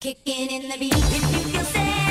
Kicking in the beat. If you feel sad.